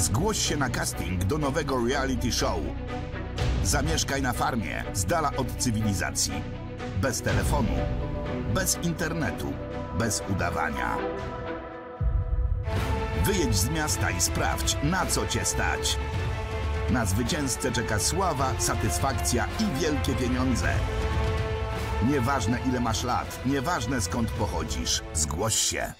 Zgłoś się na casting do nowego reality show. Zamieszkaj na farmie, z dala od cywilizacji. Bez telefonu, bez internetu, bez udawania. Wyjedź z miasta i sprawdź, na co cię stać. Na zwycięzcę czeka sława, satysfakcja i wielkie pieniądze. Nieważne ile masz lat, nieważne skąd pochodzisz, zgłoś się.